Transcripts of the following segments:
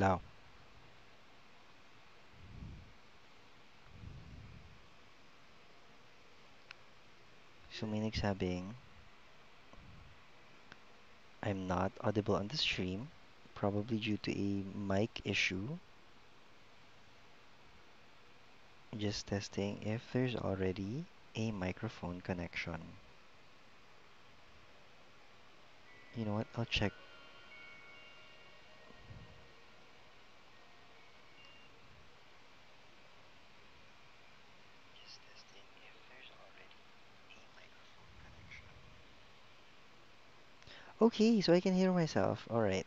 Lao. So may nagsabing, I'm not audible on the stream, probably due to a mic issue. Just testing if there's already a microphone connection. You know what? I'll check. Just testing if there's already a microphone connection. Okay, so I can hear myself. Alright.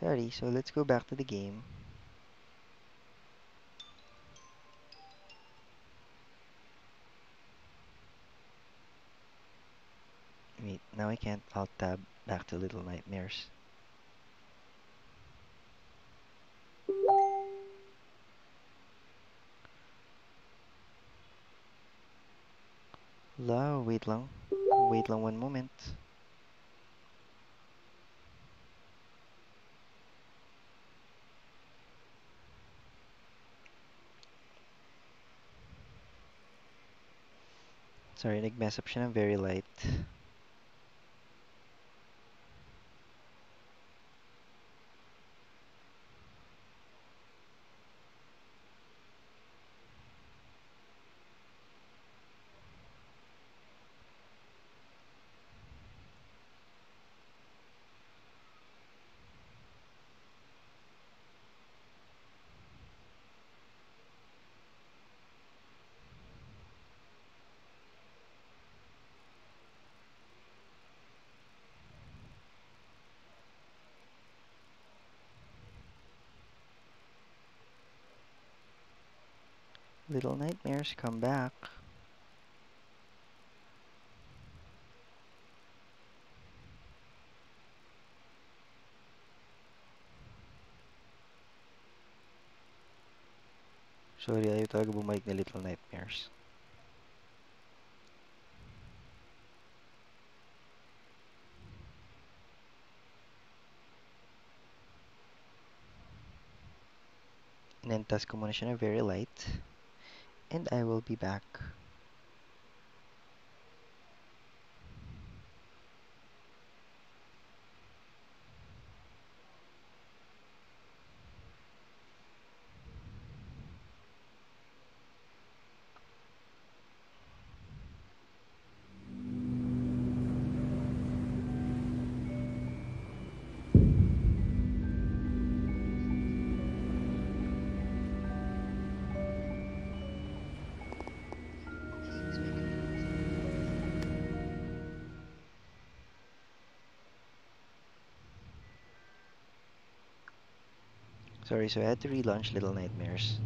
Sorry, so let's go back to the game. Wait, now I can't alt tab back to Little Nightmares. La, wait lang. Wait lang one moment. Sorry, nag-mess up siya ng very light. Little Nightmares, come back. Sorry, ayaw talaga bumalik na Little Nightmares. Nentas ko muna siya na very light. And I will be back. Sorry, so I had to relaunch Little Nightmares.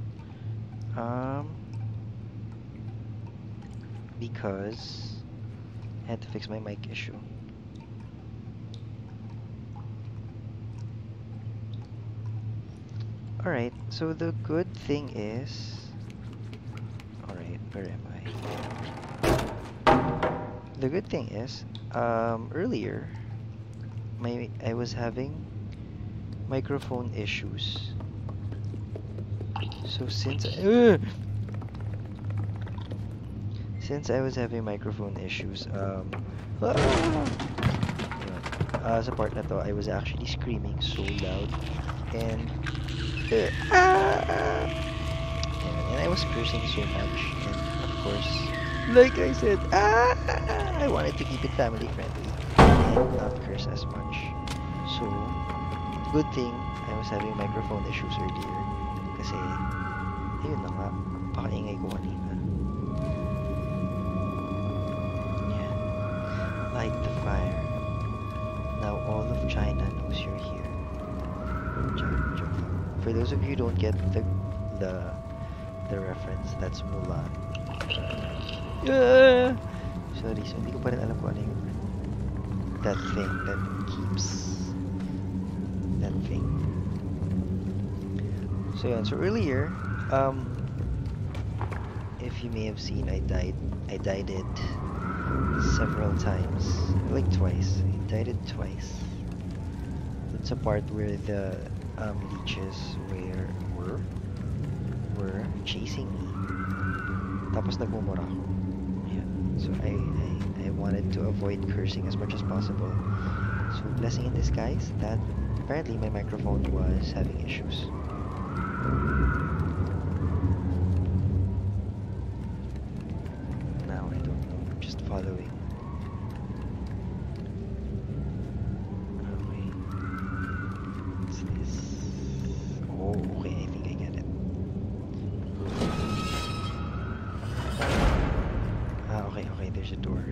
Um, because I had to fix my mic issue. Alright, so the good thing is... Alright, where am I? The good thing is, um, earlier, my I was having microphone issues. So since uh, since I was having microphone issues, um, yun, uh, sa part na to, I was actually screaming so loud and uh, and I was cursing so much and of course, like I said, ah, I wanted to keep it family friendly and not curse as much. So good thing I was having microphone issues earlier kasi ayun na nga pakaingay ko kanina. Yan light the fire. Now all of China knows you're here. For those of you who don't get the the the reference that's Mulan. Ah! sorry so hindi ko pa rin alam kung ano yung that thing that keeps that thing. So yeah, so earlier, um, if you may have seen, I died. I died it several times, like twice. I died it twice. It's a part where the um, leeches were were were chasing me. Tapos nagmumura ako. Yeah. So I, I I wanted to avoid cursing as much as possible. So blessing in disguise that apparently my microphone was having issues.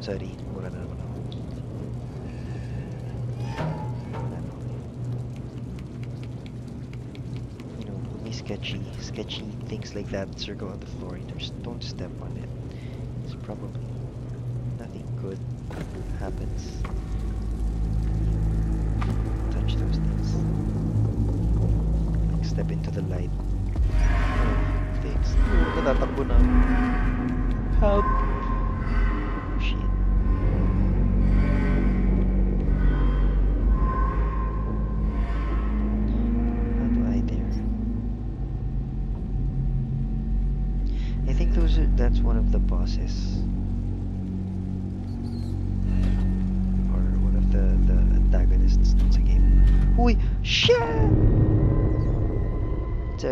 know, when may sketchy, sketchy things like that circle on the floor, you just don't step on it. It's probably nothing good happens. Touch those things. Like step into the light. Things. Natatakbo na.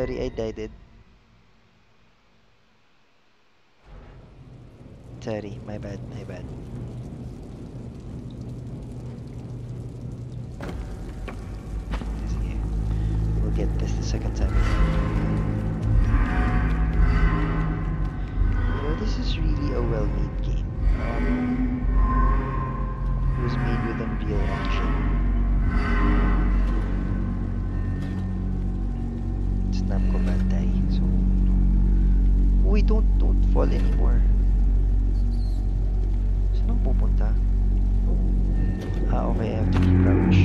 Sorry, I died it. Sorry, my bad, my bad. We'll get this the second time. You know, this is really a well-made game. Um, it was made with Unreal Engine. It's Namco Bandai, so... Uy, don't, don't fall anymore. Saan ako pupunta? Ah, okay, I have to crouch.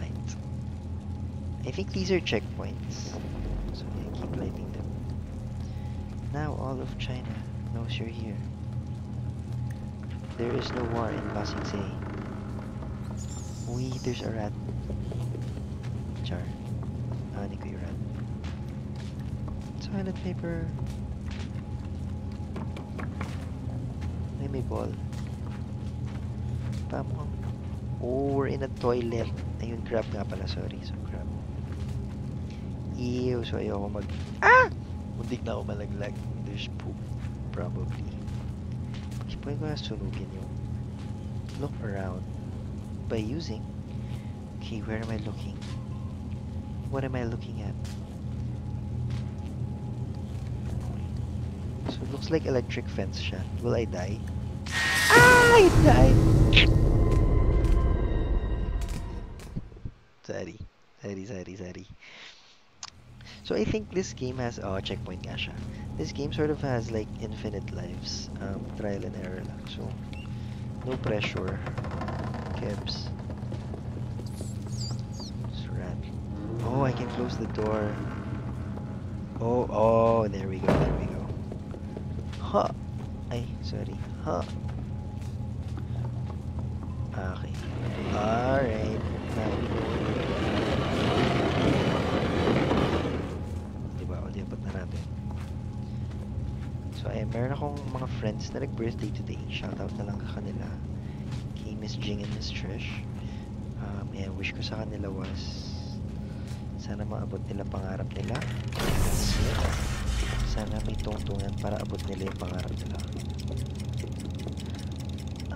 Light. I think these are checkpoints. So I keep lighting them. Now all of China knows you're here. There is no war in Ba Sing Se. Uy, there's a rat. Char. Ani ko yung rat. Toilet paper. Ay, may ball. Tama. Oh, we're in a toilet. Ayun, crab nga pala. Sorry. So, crab. Ew. So, ayoko mag... Ah! Mundik na ako malaglag. There's poop. Probably. Pwede ko na sunugin yung look around by using okay where am I looking what am I looking at? So it looks like electric fence siya will I die? Ah I died. Sorry. Sorry sorry sorry. So I think this game has oh checkpoint nga this game sort of has like infinite lives um, trial and error lang. So no pressure. Kebs Oh, I can close the door. Oh, oh, there we go, there we go. Huh. Ay, sorry. Huh. Okay. Alright. Now we go. Diba, ulipat na natin. So, ayun, meron akong mga friends na nag-birthday today. Shoutout na lang ka kanila. Kay Miss Jing and Miss Trish. Um, eh, wish ko sa kanila was sana maabot nila pangarap nila. Sana may tungtungan para abot nila yung pangarap nila.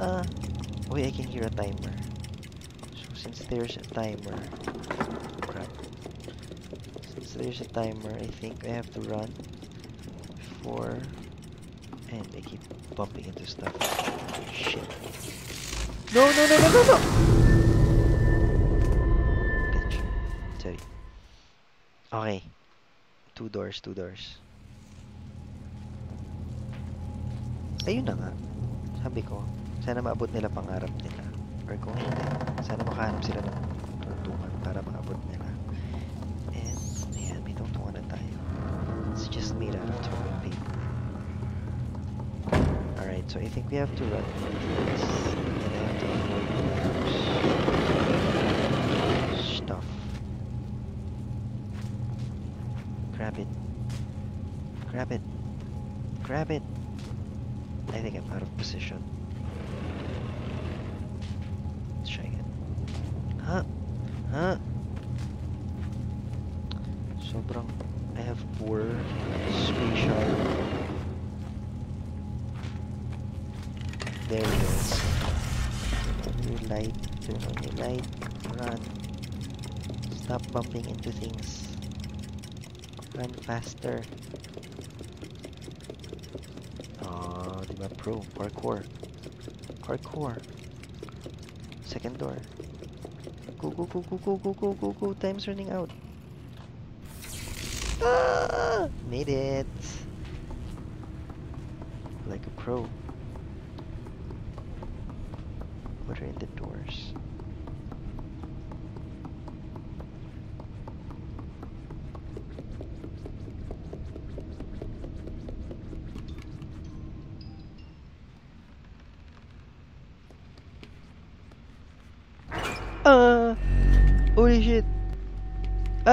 Ah, wait, I can hear a timer. So since there's a timer, crap. Since there's a timer, I think I have to run. parkour. And I keep bumping into stuff. Shit. No, no, no, no, no, no! Okay. Two doors, two doors. Ayun na nga. Sabi ko, sana maabot nila pangarap nila. Or kung hindi, sana makahanap sila ng tuntungan para maabot nila. And, ayan, may tungtungan na tayo. It's just made out of toilet paper. Alright, so I think we have to run this. And I have to avoid those Grab it. Grab it. I think I'm out of position. Let's try again. Huh? Huh? Sobrang... I have poor spatial... There it is. On light. Your light. Run. Stop bumping into things. Run faster. Diba pro? Parkour. Parkour. Second door. Go, go, go, go, go, go, go, go, go. Time's running out. Ah! Made it. Like a pro.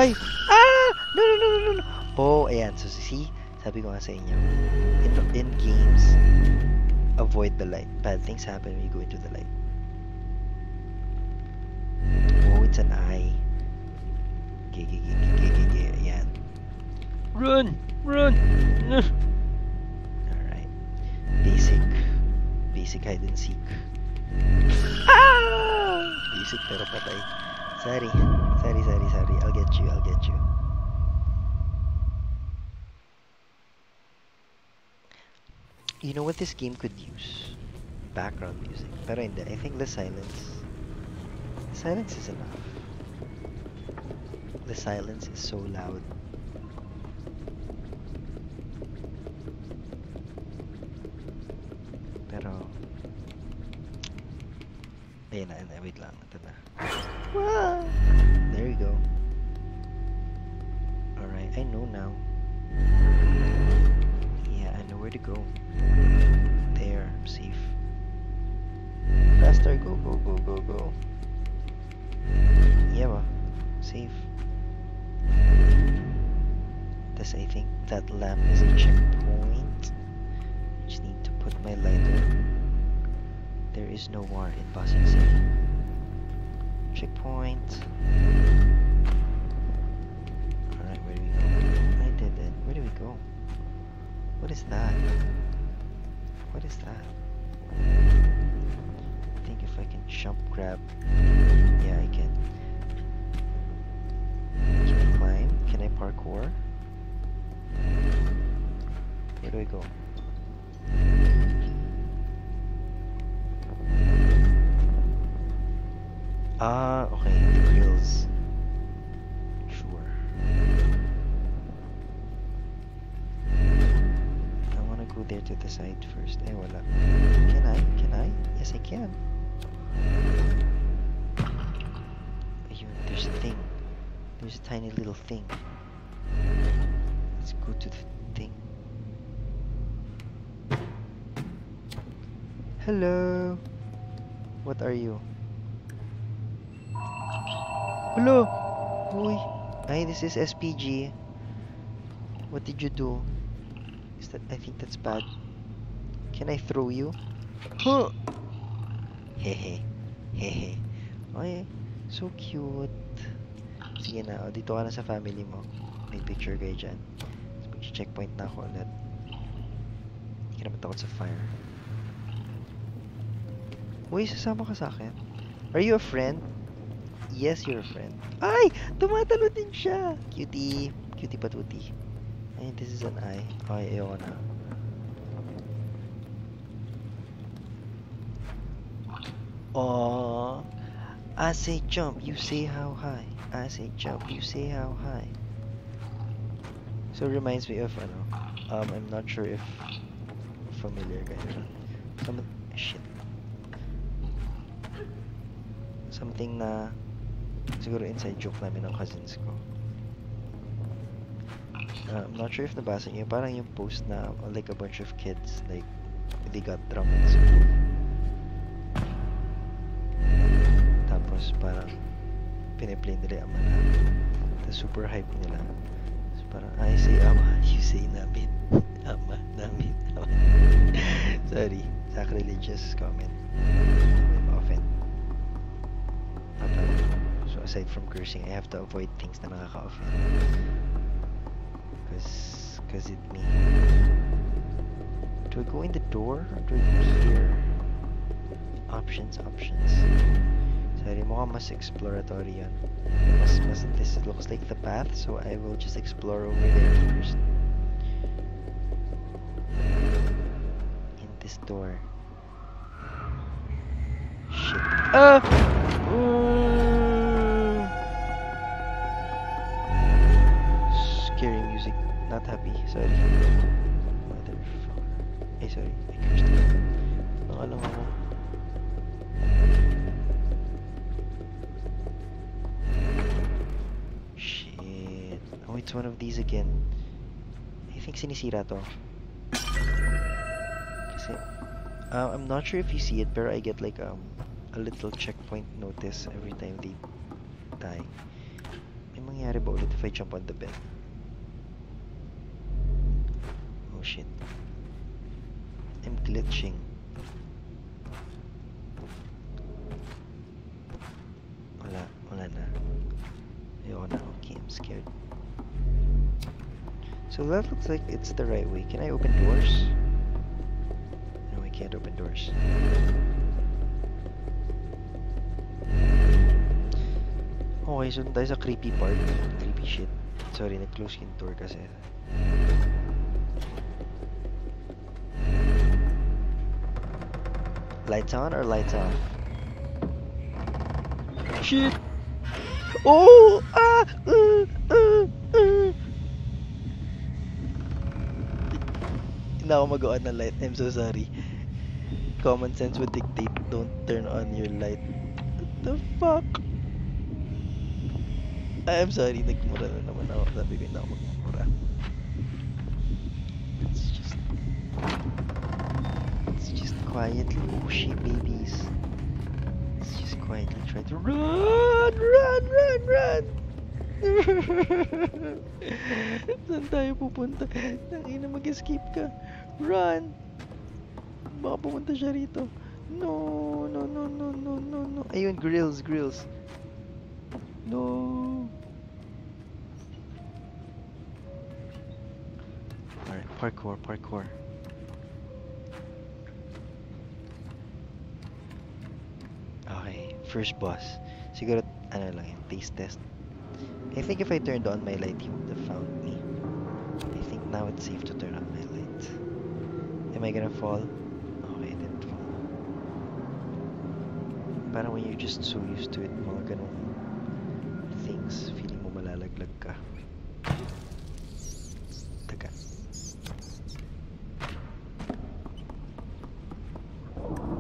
Ay! Ah! No, no, no, no, no! Oh, ayan. So, see? Sabi ko nga sa inyo. In, in games, avoid the light. Bad things happen when you go into the light. Oh, it's an eye. Gig, gig, gig, gig, gig, gig. Ayan. Run! Run! Alright. Basic. Basic hide and seek. Ah! Basic pero patay. Sorry. Sorry, sorry, get you, I'll get you. You know what this game could use? Background music. Pero. I think the silence. The silence is enough. The silence is so loud. Pero... Ayun na, na. Wait lang. Ito na. Wow! There you go. Go. There, safe. Faster, go, go, go, go, go. Yeah? Safe. This, I think that lamp is a checkpoint. Just need to put my lighter. There is no war in Pasig City. Checkpoint. What is that? What is that? I think if I can jump grab. Yeah, I can. Can I climb? Can I parkour? Where do I go? Ah, okay. Go there the side first. Eh, wala. Can I? Can I? Yes, I can. Ayun, there's a thing. There's a tiny little thing. Let's go to the thing. Hello. What are you? Hello. Uy. Ay, this is SPG. What did you do? Is that I think that's bad. Can I throw you? Huh. Hehe. Hehe. Ay, so cute. Sige na, o, dito ka na sa family mo. May picture kayo dyan. So, mag-checkpoint na ako ulit. Hindi ka naman takot sa fire. Uy, sasama ka sa akin. Are you a friend? Yes, you're a friend. Ay! Tumatalo din siya! Cutie. Cutie patuti. Ay, this is an eye. Okay, ayoko na. Oh, I say jump, you say how high. I say jump, you say how high. So it reminds me of ano, um, I'm not sure if familiar dyan. Some, shit. Something na siguro inside joke namin ng cousins ko. Uh, I'm not sure if nabasa niyo, parang yung post na like a bunch of kids, like they got drunk in school. Tapos parang nila yung super hype nila. Parang, I say ama, you say namin. ama, namin, ama. Sorry, sacrilegious comment. I'm. Papa. So aside from cursing, I have to avoid things na nakaka-offend. Cause, cause it me. Do I go in the door or do I go here? Options, options. Sorry, mukhang mas exploratory yan. Mas, mas, this looks like the path, so I will just explore over there first. In this door. Shit. Ah! Scary music. Not happy. Sorry. Motherfucker. Ay, sorry. I cursed. Ang alam ako. One of these again. I think sinisira to. Kasi, uh, I'm not sure if you see it, pero I get like um, a little checkpoint notice every time they die. May mangyari ba ulit if I jump on the bed? Oh shit. I'm glitching. Wala, wala na. Ayoko na. Okay, I'm scared. So that looks like it's the right way. Can I open doors? No, I can't open doors. Okay, so tayo sa creepy part. Creepy shit. Sorry, nag-close yung door kasi. Lights on or lights off? Shit! Oh! Ah! Uh, Hindi ako mag-on ng light. I'm so sorry. Common sense would dictate don't turn on your light. What the fuck? I'm sorry, nagmura na naman ako. Sabi ko hindi ako magmumura. It's just... It's just quietly... Oh shit, babies. Let's just quietly try to run! Run! Run! Run! Saan tayo pupunta? Nangina mag-escape ka. Run! Baka pumunta siya rito. No, no, no, no, no, no, no. Ayun, grills, grills. No. Alright, parkour, parkour. Okay, first boss. Siguro, ano lang yun, taste test. I think if I turned on my light, he would have found me. I think now it's safe to turn on my light. Am I gonna fall? Okay, I didn't fall. Parang when you're just so used to it, mga ganong things, feeling mo malalaglag ka.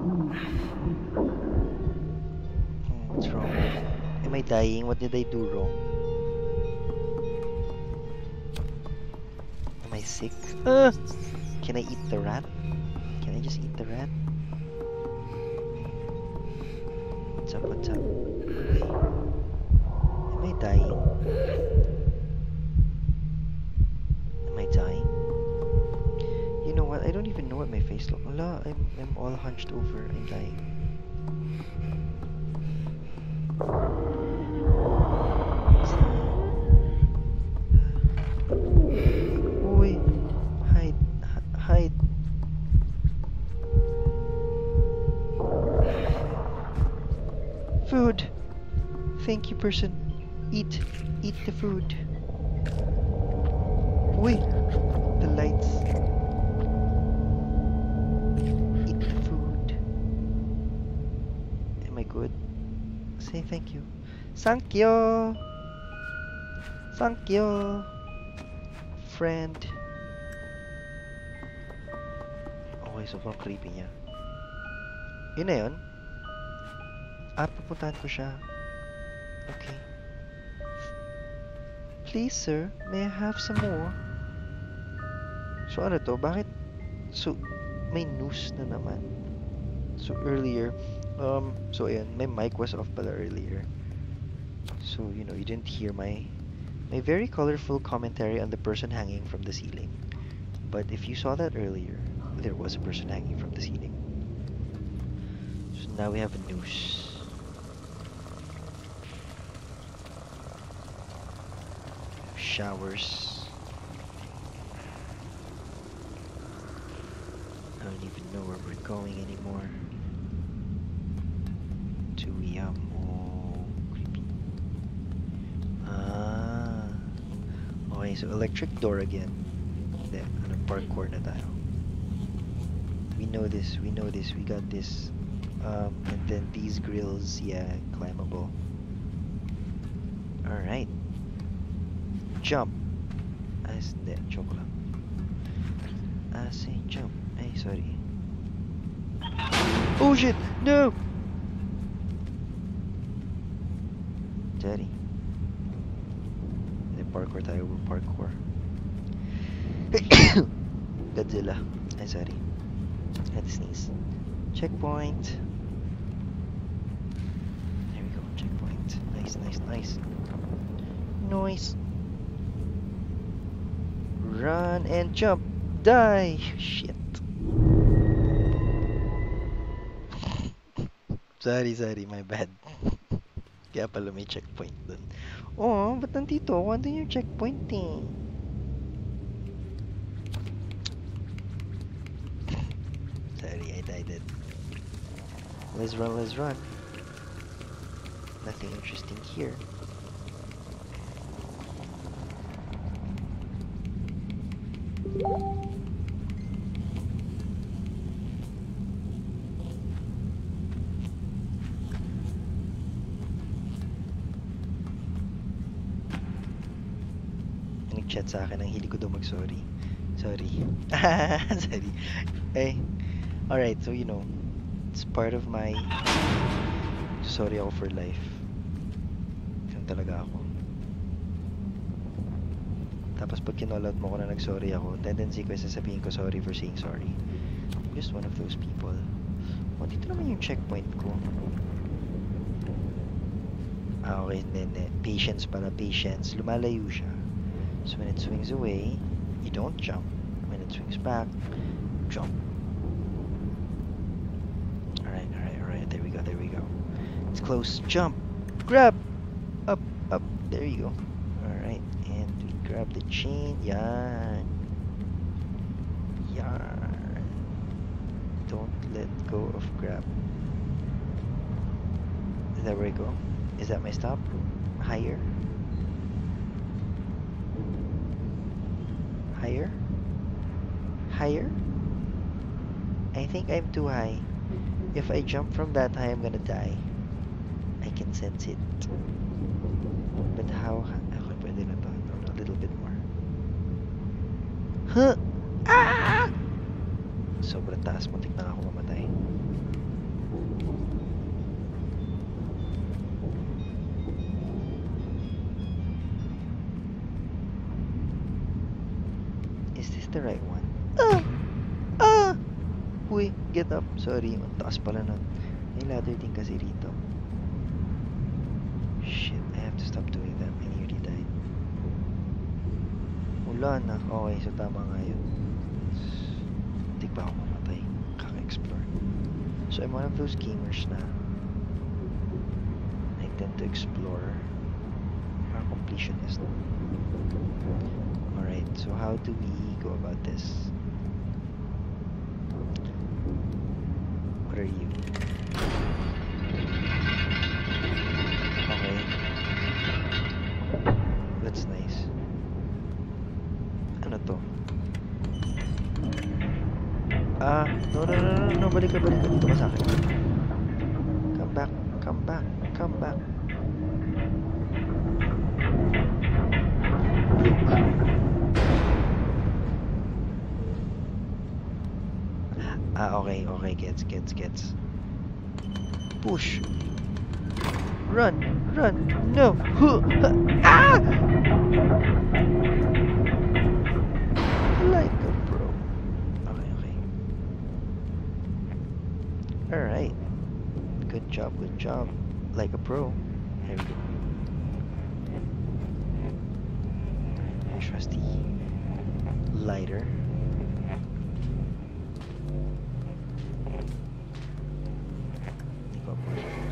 Hmm, what's wrong? Am I dying? What did I do wrong? Am I sick? Ah! Can I eat the rat? Person. Eat, eat the food. Uy, lights. Eat the food. Am I good? Say thank you. Thank you. Thank you. Friend. Okay, sobrang creepy niya. Yun na yun? Ah, pupuntahan ko siya. Okay. Please, sir, may I have some more? So, ano to? Bakit? So, may noose na naman. So, earlier, um, so ayan, my mic was off pala earlier. So, you know, you didn't hear my, my very colorful commentary on the person hanging from the ceiling. But if you saw that earlier, there was a person hanging from the ceiling. So now we have a noose. Showers. I don't even know where we're going anymore. Do we um oh creepy. Ah. Okay, so electric door again. Hindi, ano parkour na tayo. We know this, we know this, we got this. Um, and then these grills, yeah, climbable. Alright. Jump. S- hindi, joke lang. Ah, say jump. Ay, sorry. Oh shit! No! Sorry. The parkour tayo, parkour. Godzilla. Ay, sorry. I had to sneeze. Checkpoint. There we go, checkpoint. Nice, nice, nice. Nice. Run and jump. Die! Shit. sorry, sorry, my bad. Kaya pala may checkpoint dun. Oh, ba't nandito ako? Andun yung checkpoint eh. Sorry, I died it. Let's run, let's run. Nothing interesting here. Nag-chat sa akin ang hindi ko daw mag-sorry. Sorry. Sorry. Eh, alright, so you know, it's part of my sorry ako for life. Ganun talaga ako. Tapos pag kinollout mo ko na nag-sorry ako, tendency ko ay sasabihin ko sorry for saying sorry. I'm just one of those people. Oh, dito naman yung checkpoint ko. Ah, okay, hindi, hindi. Patience para patience. Lumalayo siya. So when it swings away, you don't jump. When it swings back, jump. Alright, alright, alright. There we go, there we go. It's close. Jump. Grab. Up, up. There you go. We grab the chain. Yan. Yan. Don't let go of grab. Where I go? Is that my stop? Higher? Higher? Higher? I think I'm too high. If I jump from that high, I'm gonna die. I can sense it. But how? hi- Okay, pwede na to. A little bit more. Huh? Ah! Sobrang taas. Muntik na ako mamatay. Is this the right one? Ah! Ah! Uy, get up. Sorry, ang taas pala nun. May ladder din kasi rito. Shit, I have to stop doing that. I. Wala na. Okay, so tama nga yun. Hindi pa ako mamatay. Kaka-explore. So I'm one of those gamers na I tend to explore. Parang completionist. Alright, so how do we go about this? What are you? No, no, no, no, balik ka, balik ka. Dito ka sa akin. Come back, come back, come back. Ah, okay, okay, gets, gets, gets. Push. Run, run, no. Huh, ah! Job, good job. Like a pro. Here we go. Trusty lighter.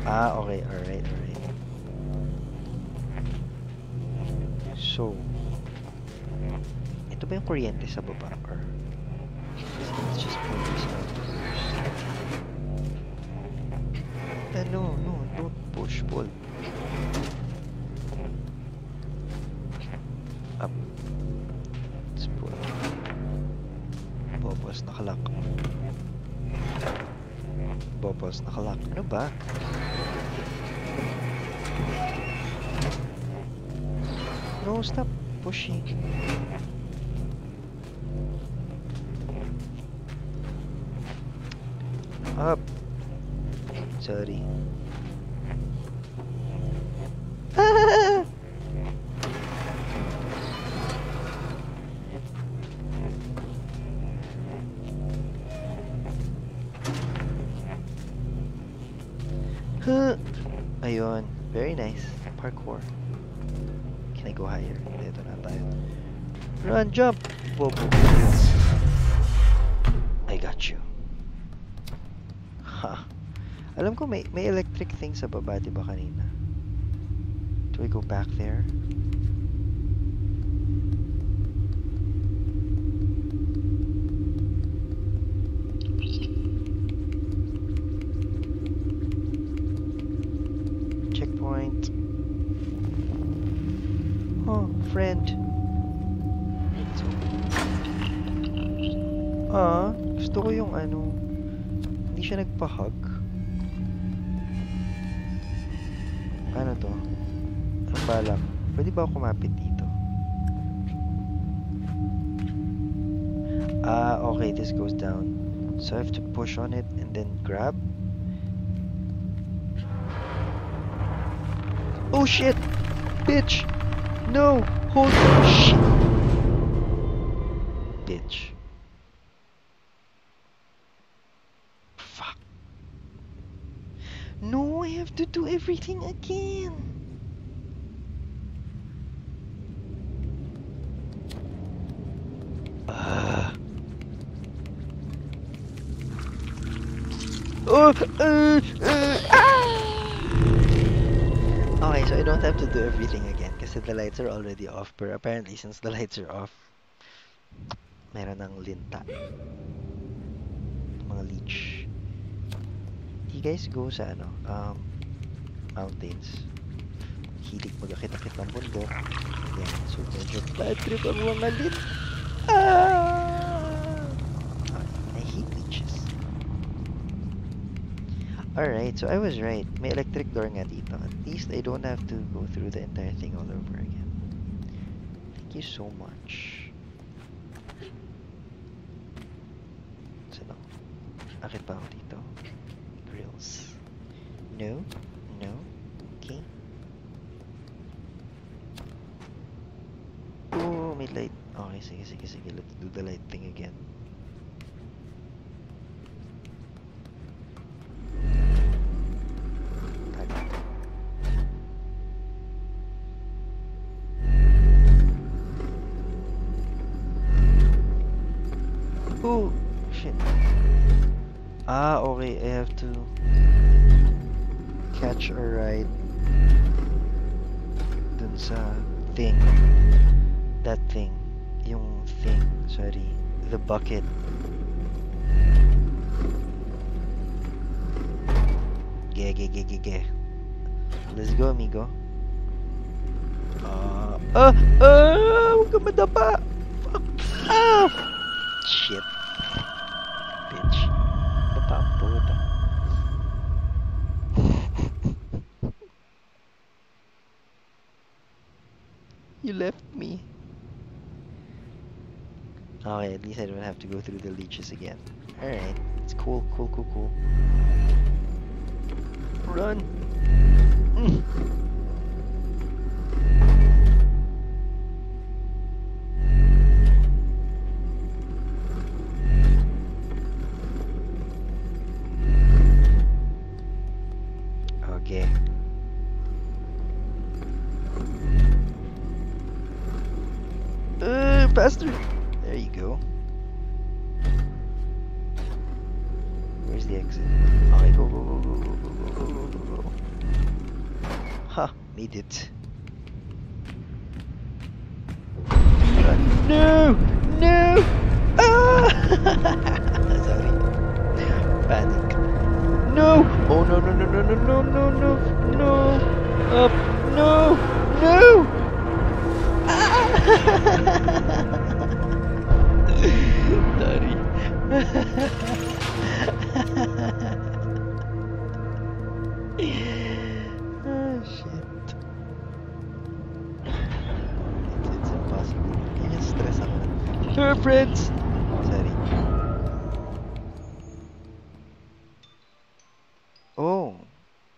Ah, okay. Alright, alright. So, ito ba yung kuryente sa baba? Or, nakalock. Ano ba? No, stop pushing. Up. Sorry. Very nice. Parkour. Can I go higher? Dito na tayo. Run, jump! Bobo. I got you. Ha. Alam ko may may electric thing sa baba, 'di kanina? Do we go back there? Gusto ko yung ano, hindi siya nagpa-hug. Ano to? Ang balak. Pwede ba ako kumapit dito? Ah, okay. This goes down. So I have to push on it and then grab. Oh shit! Bitch! No! Hold shit! Bitch. Have to do everything again. Ah. Oh, uh, uh, ah. Okay, so I don't have to do everything again kasi the lights are already off. But apparently, since the lights are off, meron ng linta. Mga leech. You guys go sa ano, um, mountains. Hilig magakit-akit ng bundok. Yan, so medyo bad trip ang mga lit. Ah! I hate leeches. Alright, so I was right. May electric door nga dito. At least I don't have to go through the entire thing all over again. Thank you so much. So, no. Akit pa ako dito. Grills. No. No. Okay. Oh, may light. Oh, okay, sige, sige, sige. Let's do the light thing again. Bucket. Ge, ge, ge, ge, ge. Let's go, amigo. Ah, ah, ah! Huwag ka madapa! Fuck! Ah! Shit. Okay, at least I don't have to go through the leeches again. Alright, it's cool, cool, cool, cool. Run! Mm. Ha, it. No! No! Ah! Sorry. Panic. No! Oh no no no no no no no no no! Up! No! No! Ah! Sorry. friends! Oh,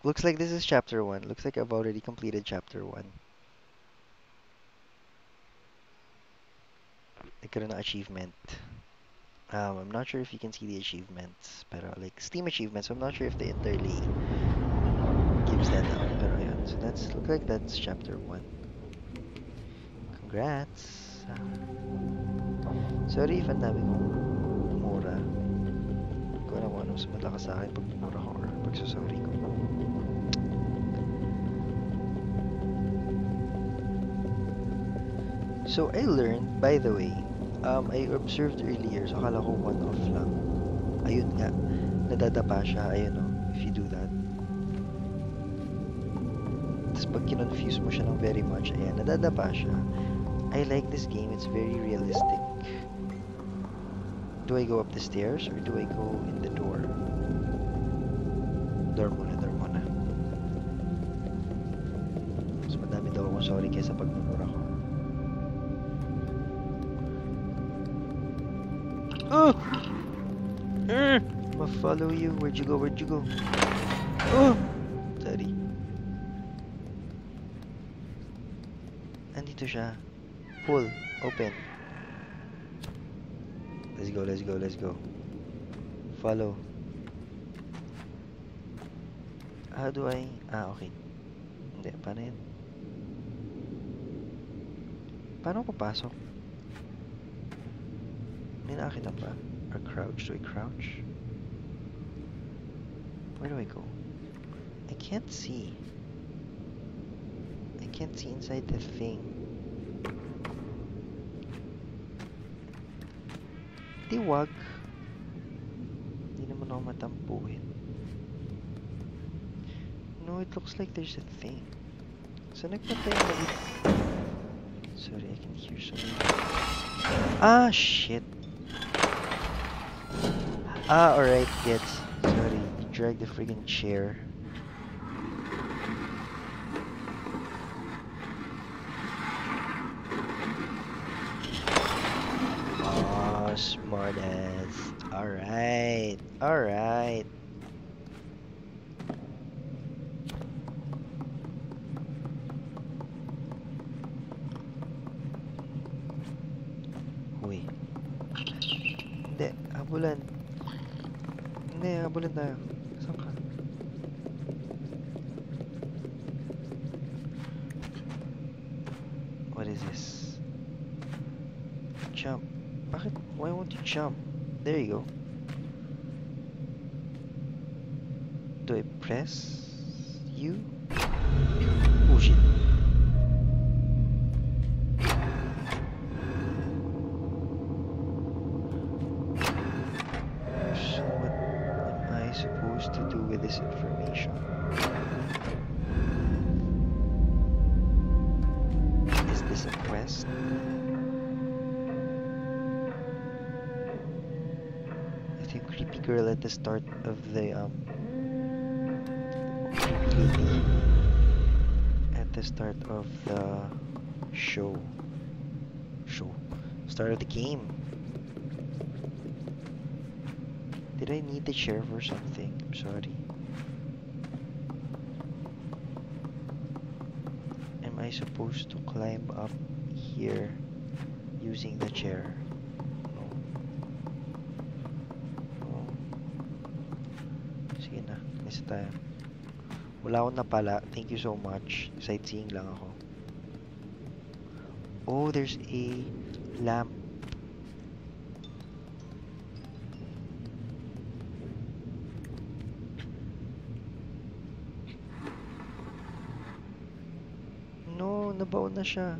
looks like this is chapter 1. Looks like I've already completed chapter 1. Nagkaroon ng achievement. Um, I'm not sure if you can see the achievements, pero like Steam achievements, I'm not sure if the interlay gives that out. Yun, so that's, look like that's chapter 1. Congrats! Sorry if ang dami kong mura. Hindi ko alam kung anong mas sa akin pag mura ko or pagsasorry ko. So I learned, by the way, um, I observed earlier, so akala ko one-off lang. Ayun nga, nadadapa siya, ayun o, if you do that. Tapos pag kinonfuse mo siya ng very much, ayan, nadadapa siya. I like this game, it's very realistic. Do I go up the stairs or do I go in the door? Door muna, door muna. Mas madami daw akong sorry kaysa pagmumura ko. Oh! Mm! I'ma follow you. Where'd you go? Where'd you go? Oh! Sorry. Andito siya. Pull. Open. Let's go, let's go, let's go. Follow. How do I... Ah, okay. Hindi, paano yan? Paano papasok? May nakakita pa. Or crouch. Do I crouch? Where do I go? I can't see. I can't see inside the thing. Di wag. Hindi naman ako matampuhin. No, it looks like there's a thing. So nagpatay na. Sorry, I can hear something. Ah, shit. Ah, alright, gets. Sorry, drag the friggin' chair. Oh, smart ass. Alright. Uy. Hindi, habulan. Hindi, habulan tayo. Saan ka? What is this? Jump. Bakit? Why won't you jump? There you go. press U. Bougie. Start of the Show. Show. Start of the game. Did I need the chair for something? I'm sorry. Am I supposed to climb up here using the chair? No. No. Wala akong napala. Thank you so much. Sightseeing lang ako. Oh, there's a lamp. No, nabaon na siya.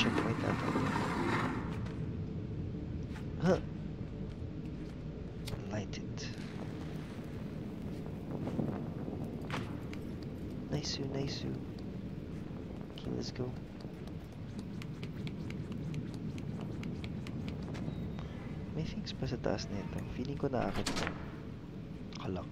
Checkpoint ata. Huh. Light it. Nice, nice. Okay, let's go. May things pa sa taas nito. Feeling ko naakit ko. Kalak.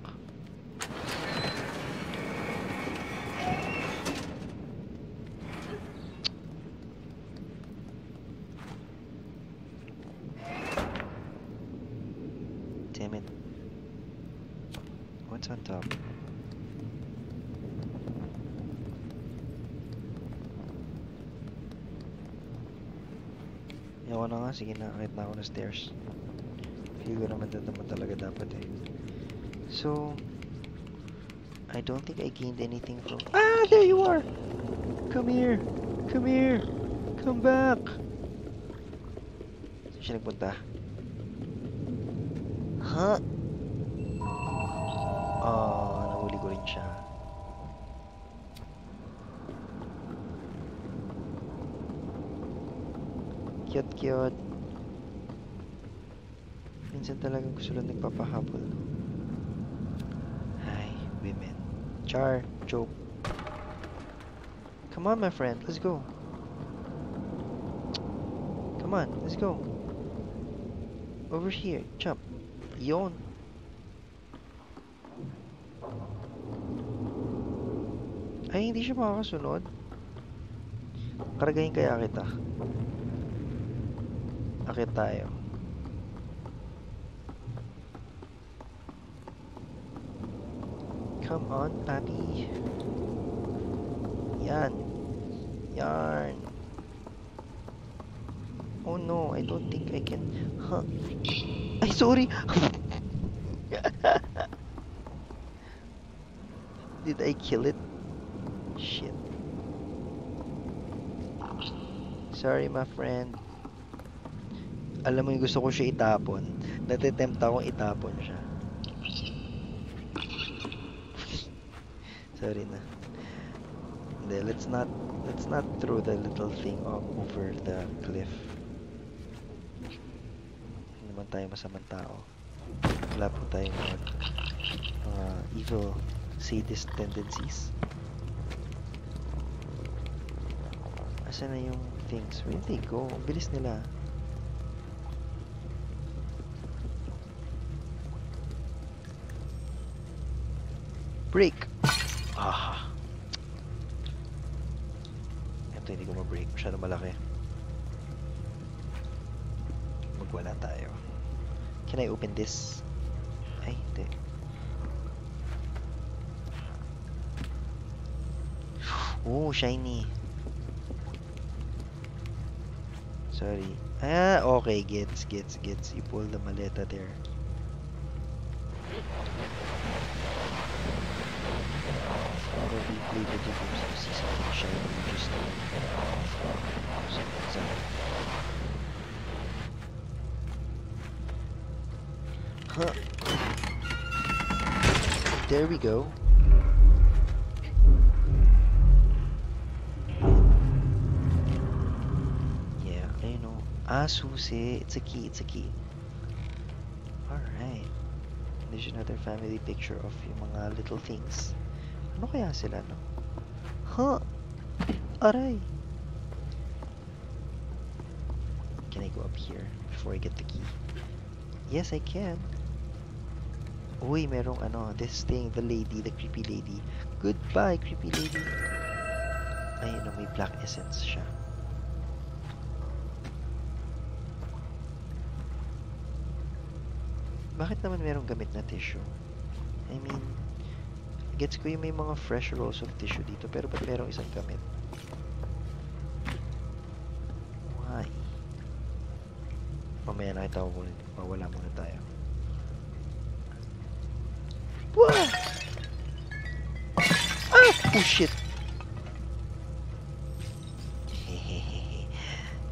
Damn it. What's on top? Yawa na nga, sige na, kahit na ako na stairs. Feel ko naman naman talaga dapat eh. So, I don't think I gained anything from... Ah, there you are! Come here! Come here! Come back! Saan siya nagpunta? Huh? Oh, nahuli ko rin siya. Cute, cute. Talagang gusto lang nagpapahabol. Hi, women. Char, joke. Come on, my friend. Let's go. Come on, let's go. Over here. Jump. Yon. Ay, hindi siya makakasunod. Karagahin kaya kita. Akit tayo. Come on, papi. Yan. Yarn. Oh no, I don't think I can. Huh. Ay, sorry. Did I kill it? Shit. Sorry, my friend. Alam mo yung gusto ko siya itapon. Natitempt akong itapon siya. Sorry na. Hindi, let's not let's not throw the little thing o- over the cliff. Hindi naman tayo masamang tao. Wala po tayong mga, mga evil sadist tendencies. Asan na yung things? Where they go? Ang bilis nila. Break! Ah. Ito hindi ko ma-break. Masyado malaki. Magwala tayo. Can I open this? Ay, hindi. Oh, shiny. Sorry. Ah, okay. Gets, gets, gets. You pull the maleta there. There we go. Yeah, I know. Ah, susi. It's a key, it's a key. Alright. There's another family picture of yung mga little things. Ano kaya sila, no? Huh? Aray! Can I go up here before I get the key? Yes, I can. Uy, merong ano, this thing, the lady, the creepy lady. Goodbye, creepy lady. Ay, ano, may black essence siya. Bakit naman merong gamit na tissue? I mean, gets ko yung may mga fresh rolls of tissue dito, pero ba't merong isang gamit? Why? Mamaya nakita ko ulit. Mawala muna tayo. Wow! Ah! Oh shit!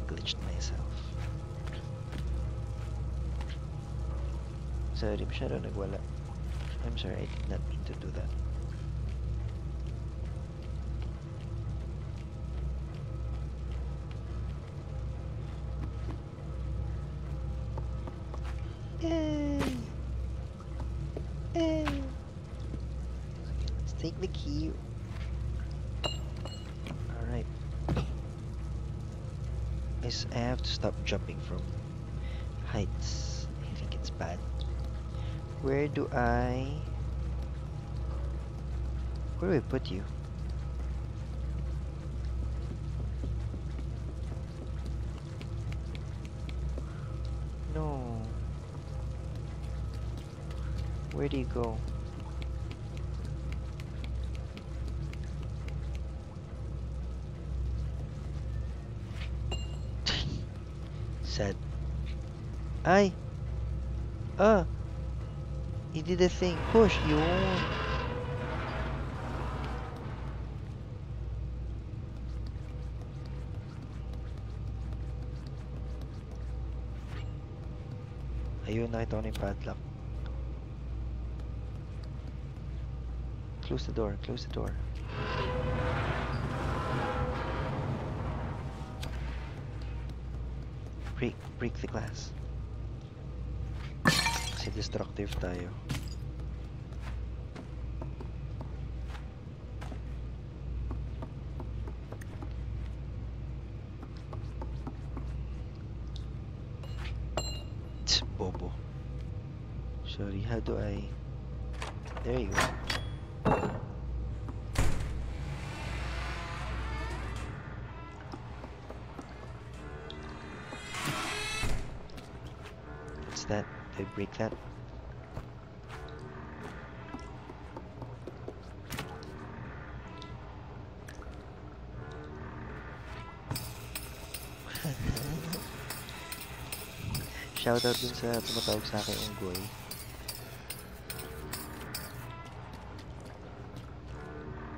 Glitched myself. Sorry, masyado nagwala. I'm sorry, I did not mean to do that. Do I... Where do I put you? No. Where do you go? Sad. I. Ah! You did the thing. Push! Yun! Ayun, nakita ko na padlock. Close the door, close the door. Break, break the glass. Kasi destructive tayo. Shoutout dun sa tumatawag sa akin Unggoy.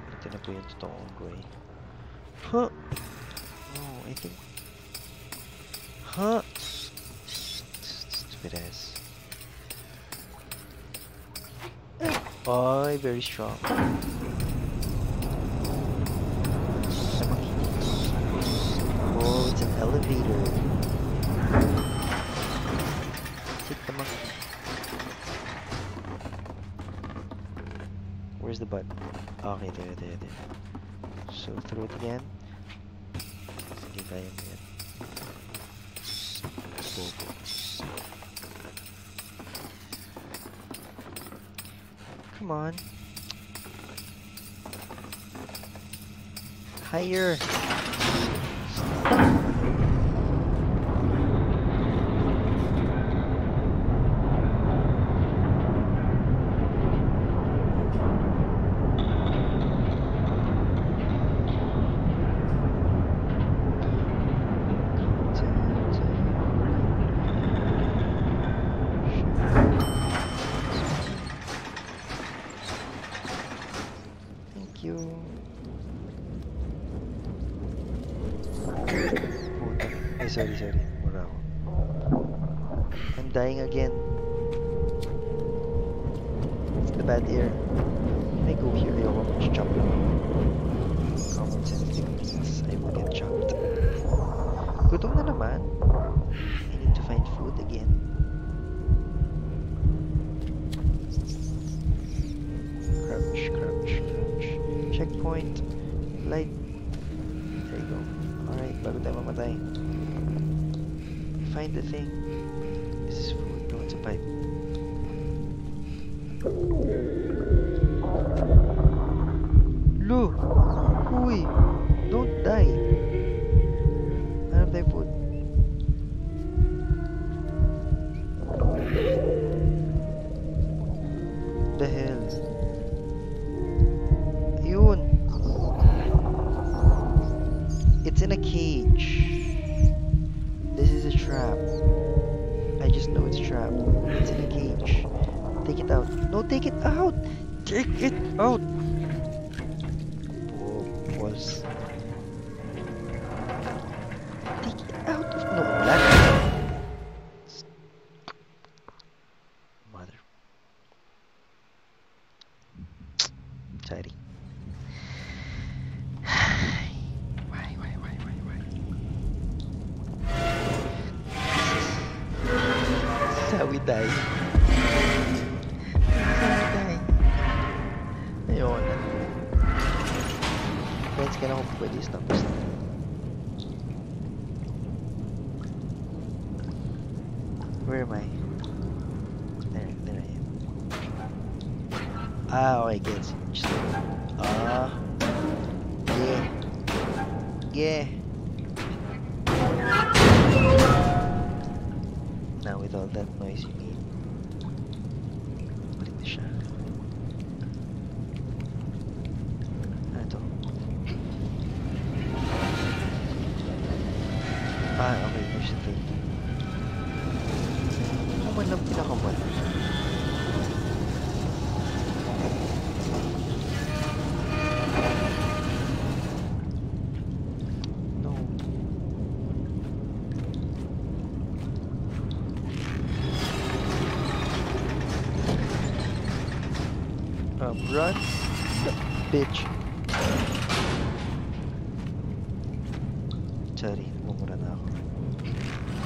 Ito na po yung totoong Unggoy. Huh? No, I think... Huh? Stupid ass. Ay, very strong. Oh, it's an elevator. Okay, there, there, there. So throw it again. Sige, kaya mo yan. Bobo. Come on. Higher. Run, bitch. Sorry, mumura na ako.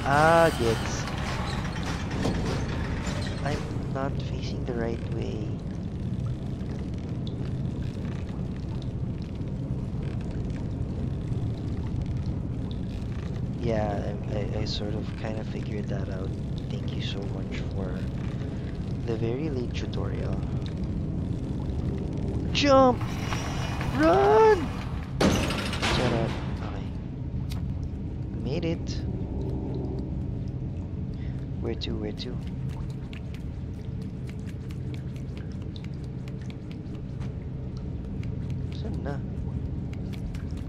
Ah, gets. I'm not facing the right way. Yeah, I, I, I sort of kind of figured that out. Thank you so much for the very late tutorial. Jump! Run! Shut up. Okay. Made it. Where to? Where to? Saan?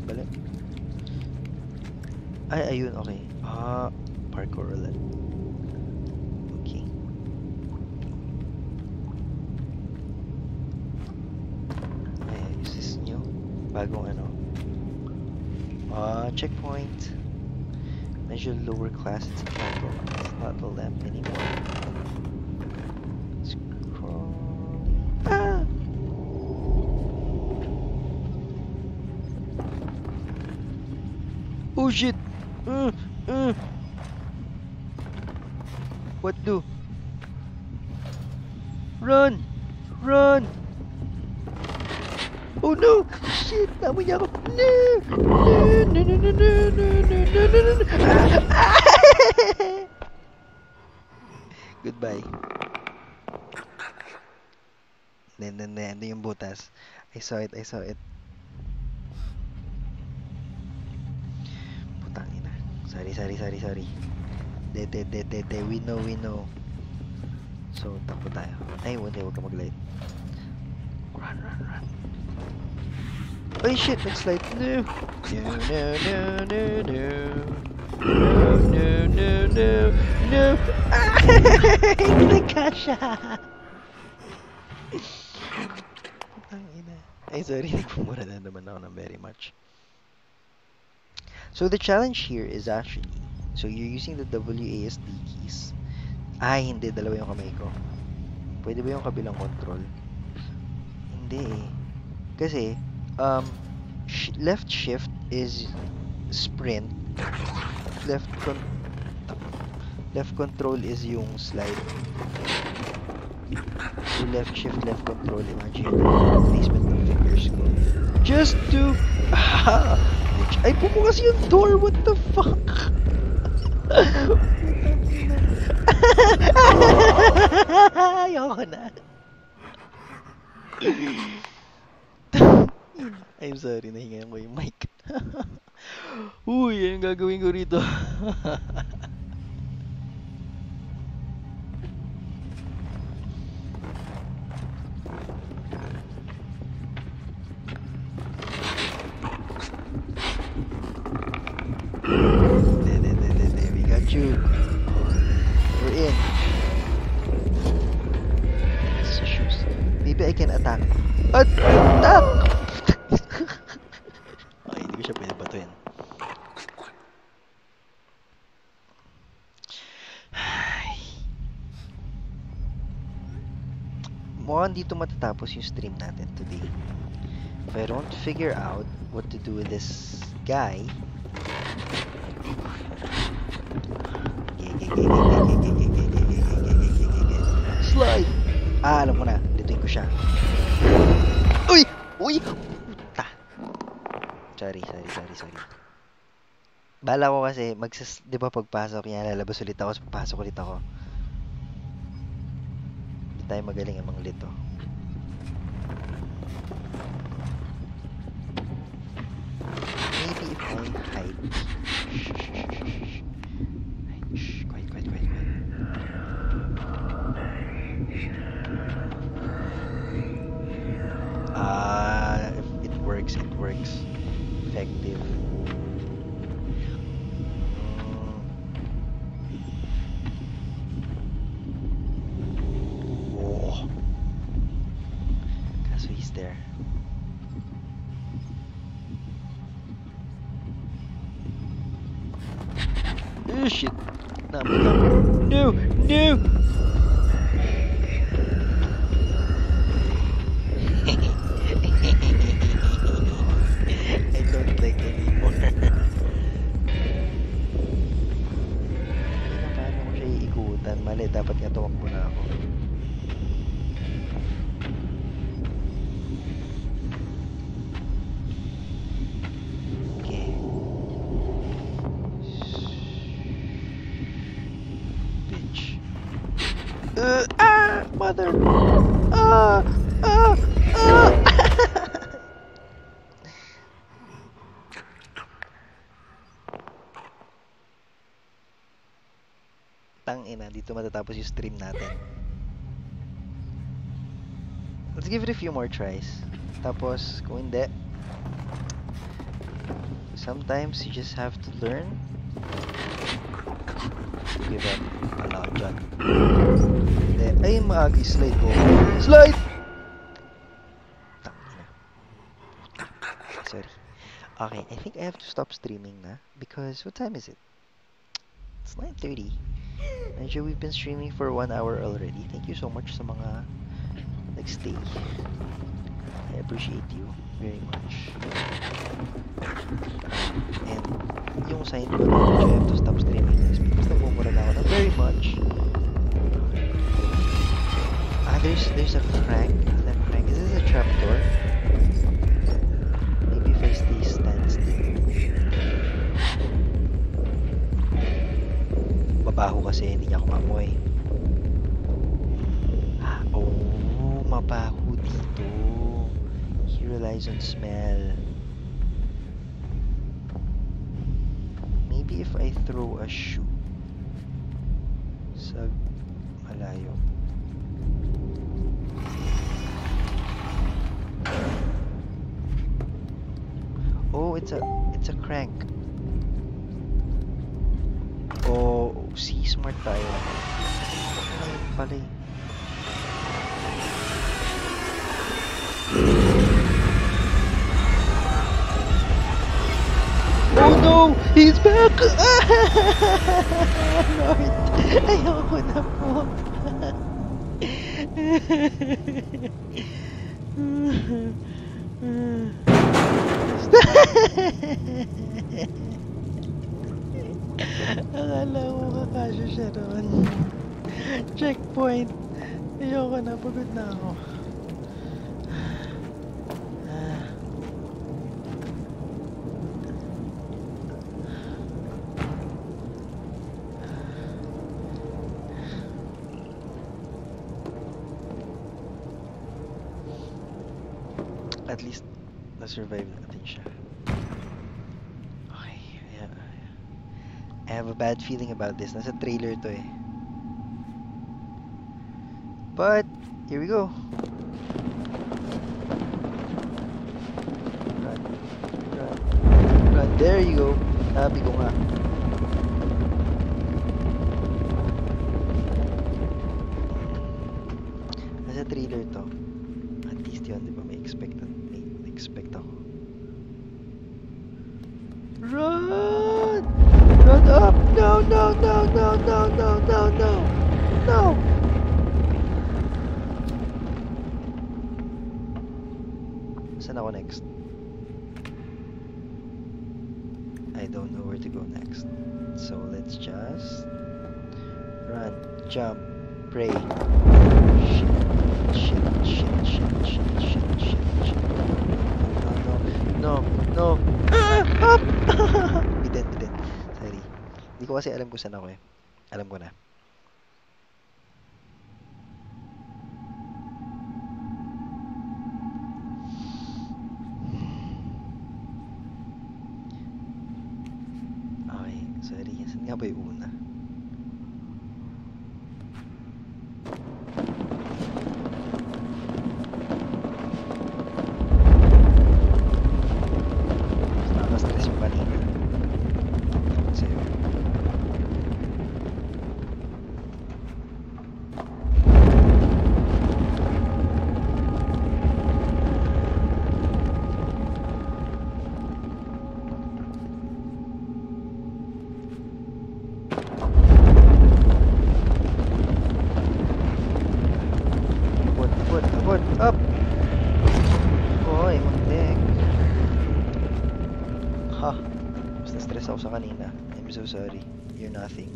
Balik. Ay, ayun, okay. Ah, parkour ulit. Okay. Ay, is this new? Bagong ano? Checkpoint. Measure lower class. It's a candle. It's not the lamp anymore. Ah! Oh shit! Uh, uh. What do? Run! Run! Oh no! Shit! Namoy niya ako! Butas? I saw it, I saw it. Putang ina. Sorry, sorry, sorry, sorry. De, de, de, de, de. We know, we know. So, takbo tayo. Ay, hindi, huwag ka mag-light. Run, run, run. Ay, shit, nag-slide. No. No, no, no, no, no. No, no, no, no. Ah! Hindi nagkasya. Putang ina. Ay, sorry. Nagpumura na naman ako ng very much. So the challenge here is actually, so you're using the WASD keys. Ay, hindi. Dalawa yung kamay ko. Pwede ba yung kabilang control? Hindi eh. Kasi, um, sh- left shift is sprint. Left con left control is yung slide. So left shift, left control. Imagine placement fingers ko. Just to... Ah! Ay, bumukas yung door! What the fuck? Ayoko na. I'm sorry, nahingan ko yung mic. Uy, anong gagawin ko rito? Attack. Attack! Ay, hindi ko siya pwede batuin. Mukhang dito matatapos yung stream natin today. If I don't figure out what to do with this guy, Slide! Ah, alam ko na. Dituin ko siya. Uy! Puta! Sorry, sorry, sorry, sorry. Bala ko kasi, magsas... Di ba pagpasok niya, lalabas ulit ako, papasok ulit ako. Hindi tayo magaling ang mga lito. Maybe if I hide. Dito matatapos yung stream natin. Let's give it a few more tries. Tapos, kung hindi, sometimes you just have to learn give up. Wala ka dyan. Hindi. Ay, maagi slide ko. Slide! Sorry. Okay, I think I have to stop streaming na. Because, what time is it? It's 9.30. Medyo we've been streaming for one hour already. Thank you so much sa mga nagstay. I appreciate you very much. And yung sign ko na I have to stop streaming is because nagmumura na ako ng very much. Ah, there's there's a crank. That crank? Is this a trapdoor? Mabaho kasi hindi niya ako maamoy. Ah, oh, mabaho dito. He relies on smell. Maybe if I throw a shoe sa malayo. Oh, it's a it's a crank. Smart tayo. No! He's back! Lord, ayoko na po. Akala ko kakasya siya doon. Checkpoint. Ayoko na, pagod na ako. At least na-survive natin bad feeling about this. Nasa trailer to eh. But, here we go. Run, run, run. There you go. Sabi ko nga. Ako next? I don't know where to go next. So let's just run, jump, pray. Shit, shit, shit, shit, shit, shit, shit, shit. No, no, no. Ah! Up! bitin, bitin. Sorry. Hindi ko kasi alam kung saan ako eh. Alam ko na. Okay, sorry. Saan nga ba yung una? Mas Nakaka-stress yung kanina. Sa'yo. Abot, abot, abot, up! Hoy, muntik. Ha, sa kanina. I'm so sorry. You're nothing.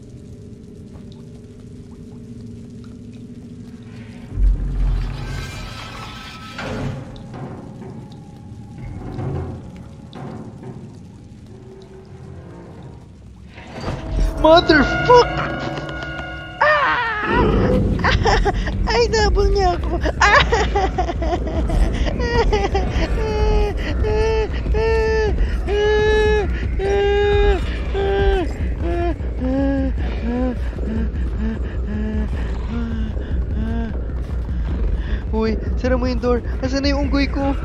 Motherfuck! Ah! Ay, nabol niya ako. Ah! Uy, ah! ah! Sara mo yung door. Asan na yung unggoy ko?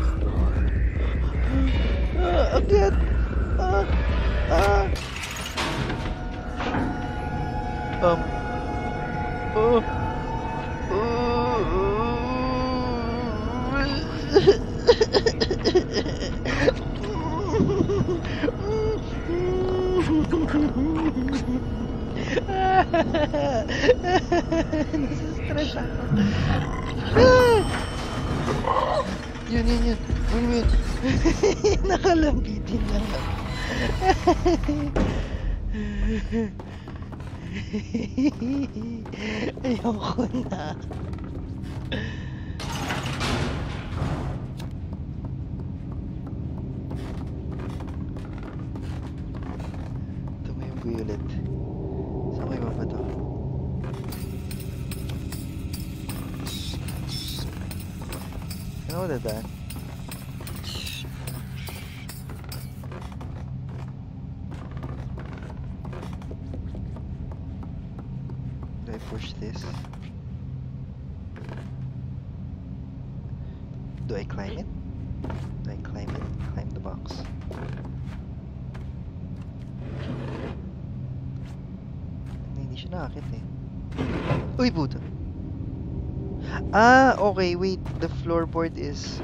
Floorboard is...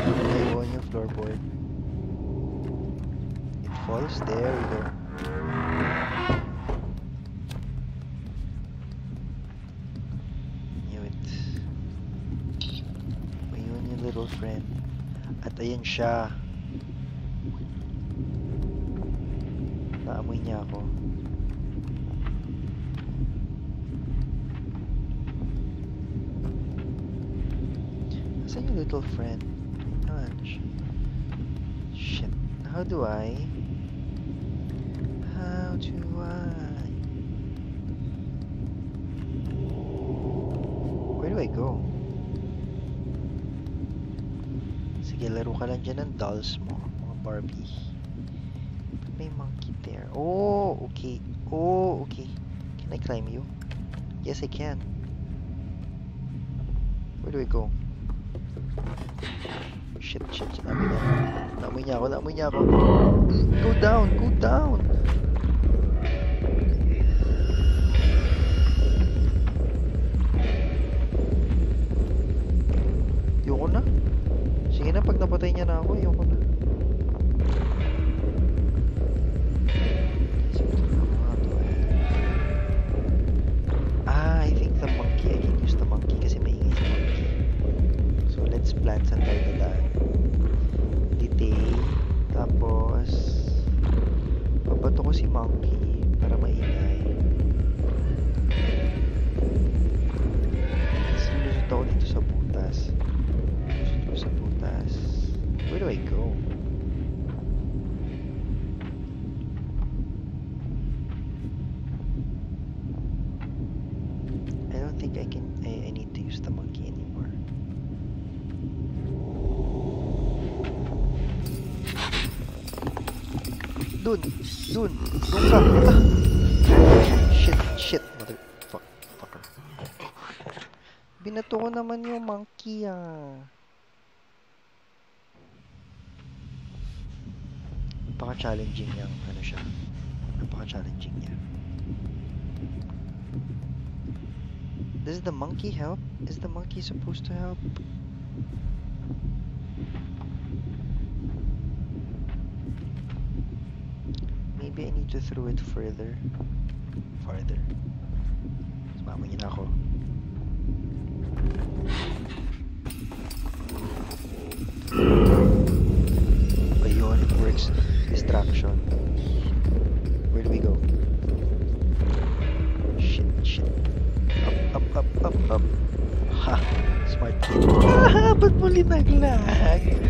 I want your floorboard. It falls. There we go. Knew it. Ayun yung little friend. At ayan siya. Naamoy niya ako. Yung little friend? Ah, sh- Shit. How do I? How do I? Where do I go? Sige, laro ka lang dyan ng dolls mo. Mga Barbie. May monkey there? Oh, okay. Oh, okay. Can I climb you? Yes, I can. Where do I go? Shit, shit, shit. Namoy niya. Ako, namoy niya ako. Go down, go down. Napaka-challenging yung ano siya. Napaka-challenging niya. Does the monkey help? Is the monkey supposed to help? Maybe I need to throw it further. Farther. Sumama niyo na ako. Distraction. Where do we go? Shit, shit. Up, up, up, up, up. Ha! Smart kid. Ah! Ba't mo linaglag?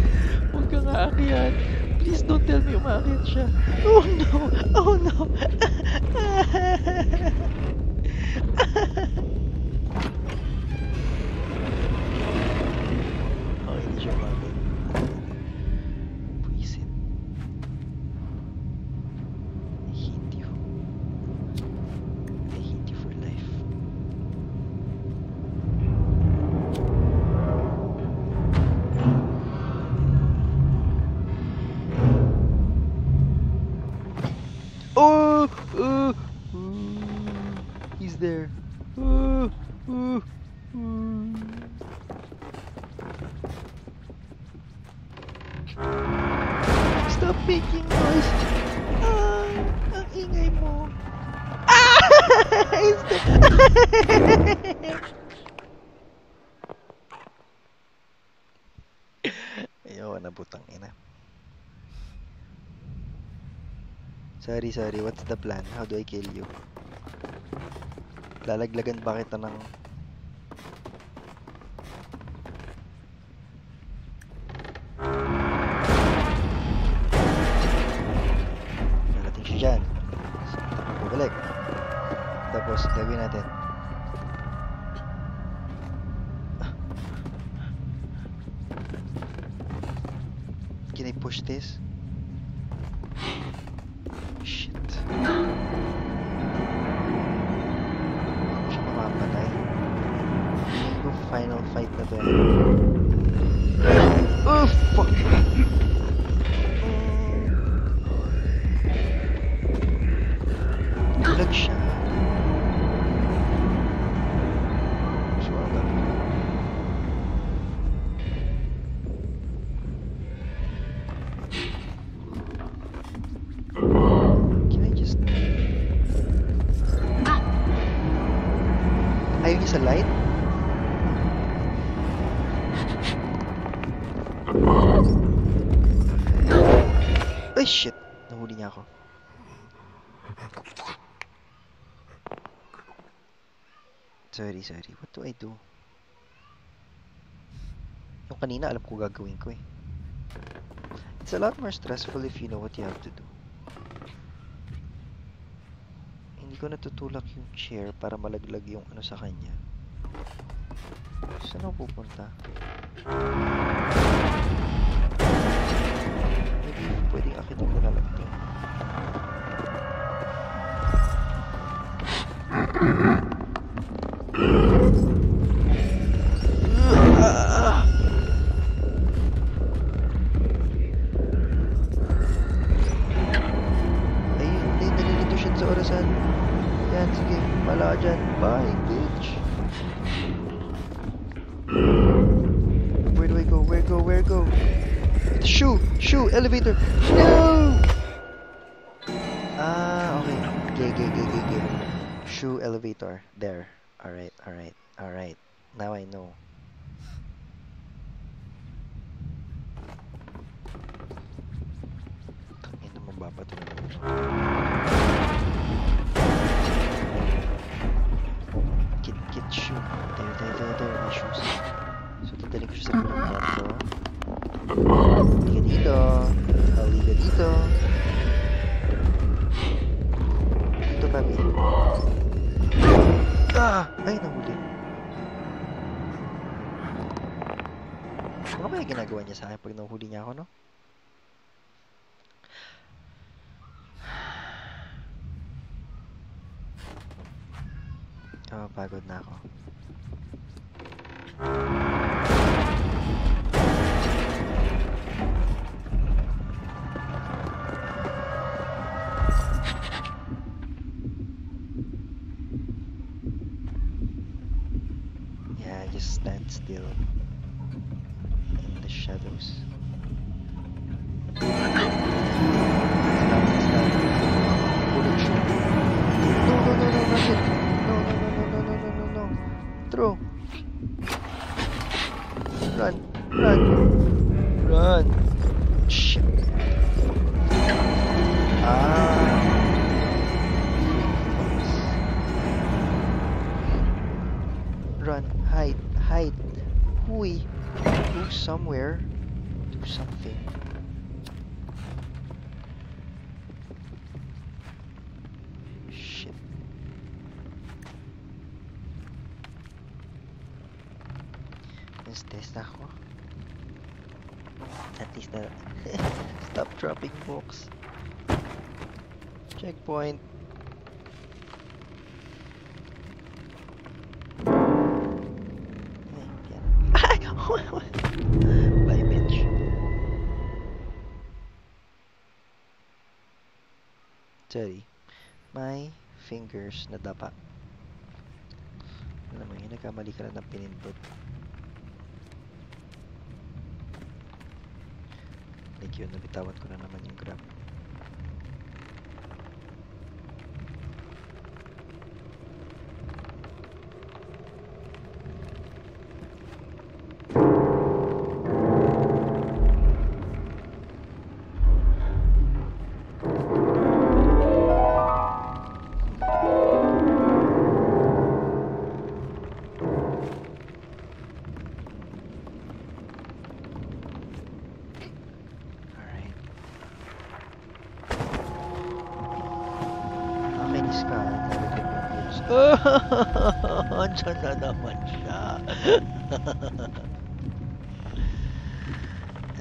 Huwag kang aakyat. Please don't tell me umakyat siya. Oh no! Oh no! Sorry, sorry. What's the plan? How do I kill you? Lalaglagan ba kita ng... do I do? Yung kanina, alam ko gagawin ko eh. It's a lot more stressful if you know what you have to do. Hindi ko natutulak yung chair para malaglag yung ano sa kanya. Saan ako pupunta? pwedeng akitin ko na lang to. connector there. Ginagawa niya sa akin pag nahuli niya ako, no? Checkpoint. Bye, bitch. Sorry. My fingers nadapa. Alam mo yun, nagkamali ka lang ng pinindot. Like yun, nabitawan ko na naman yung grab. Andyan na naman siya.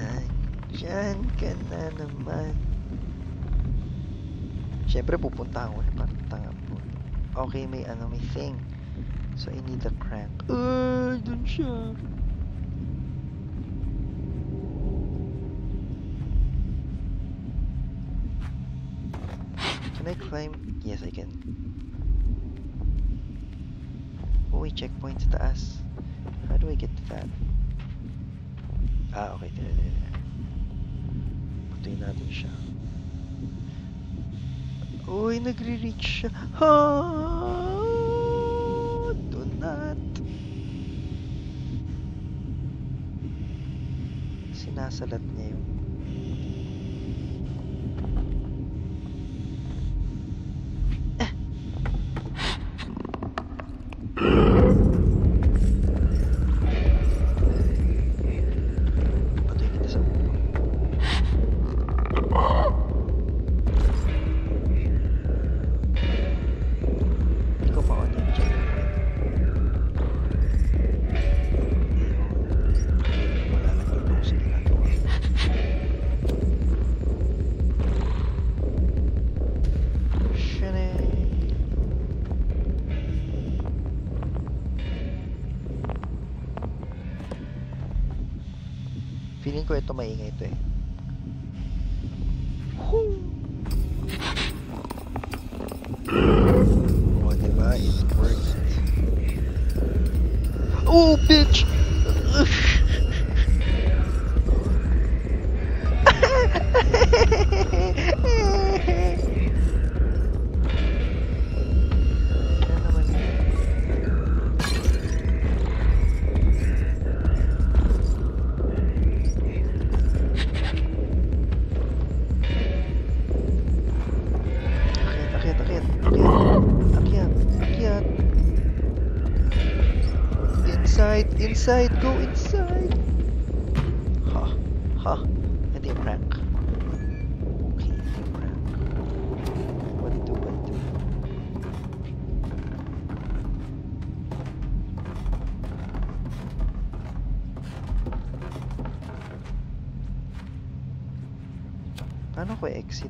Andyan ka na naman. Siyempre pupunta ako. Parang tanga po. Okay, may ano, may thing. So I need a crank. Ah, dun siya. Can I climb? Yes, I can. Wait, checkpoint sa taas. How do I get to that? Ah, okay, there, there. Patuloy natin siya. Uy, nagre-reach siya. Ha! Do not. Sinasalat Feeling Inside, go inside. Ha, ha, ito yung prank. Okay, ito yung prank. What do, what do? Paano ko exit?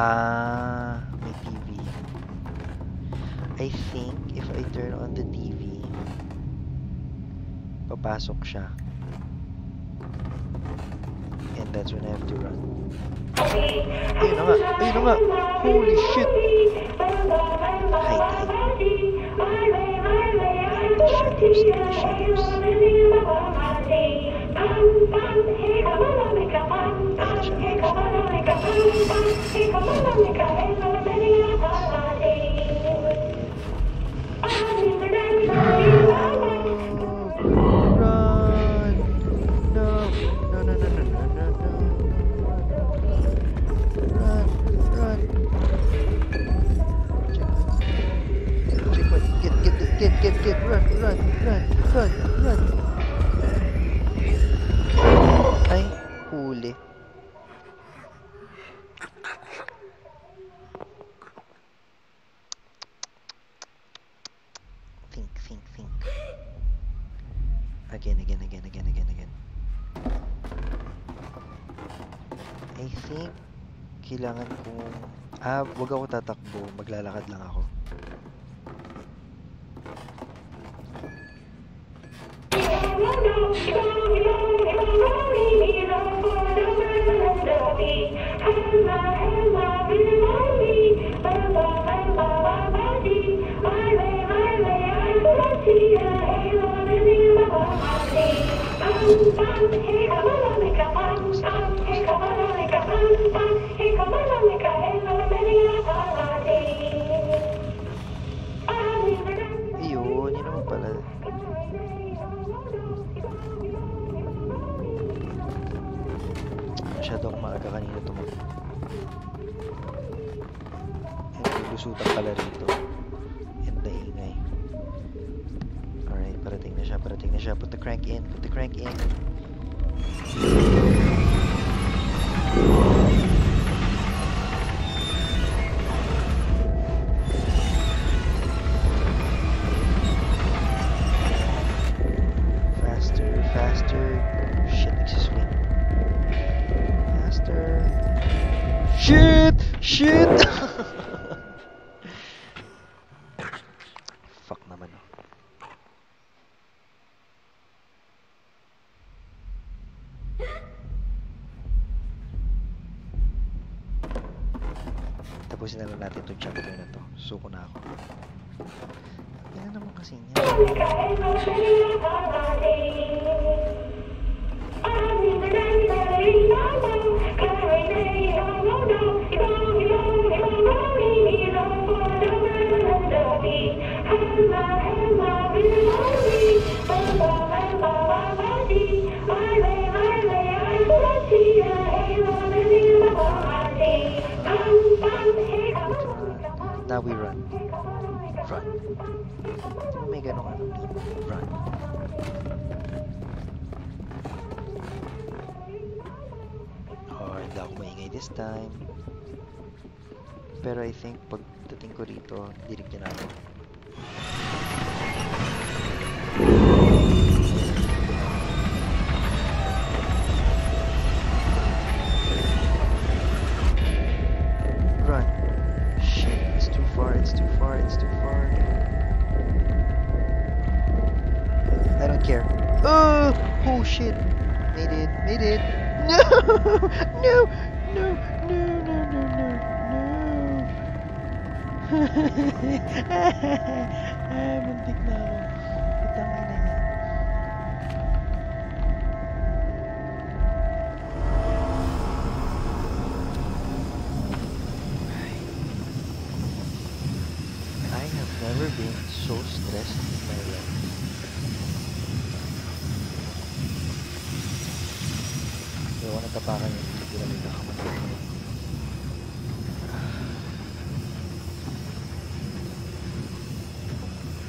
Ah, TV. I think if I turn on the TV, papasok siya. And that's when I have to run. Ayun na nga! Ayun nga! Holy shit! Hide, hide. Shadows. Ayun na siya. Run! Kailangan kong ah, wag ako tatakbo, maglalakad lang ako. Ayun, chapter na to. Suko na ako. Yan naman kasi niya. Now we run. Run. Di ba may ganong ano dito? Run. Oh, hindi ako maingay this time. Pero I think pagdating ko rito, niya na ako. Care. Oh, oh shit. Made it, made it. No, no, no, no, no, no, no, no. ah, muntik na ako. Ina niya. I have never been so stressed in my life. Ayoko na yun.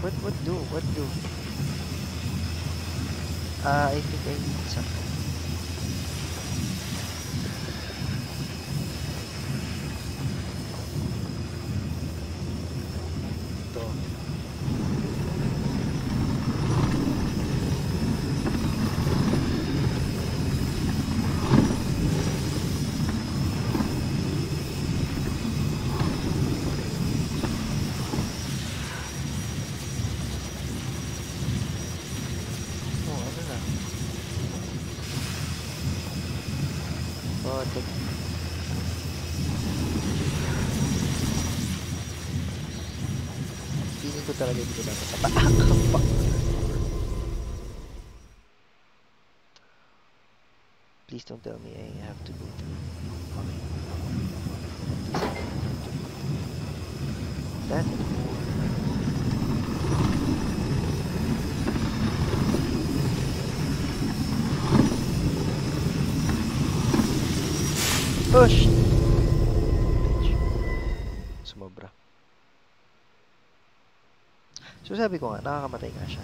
What, what do? What do? Ah, I think I need something. Ito. Oh, ano na? Oh, tek. Feeling ko talaga dito dapat tapa. Please sabi ko nga, nakakamatay nga siya.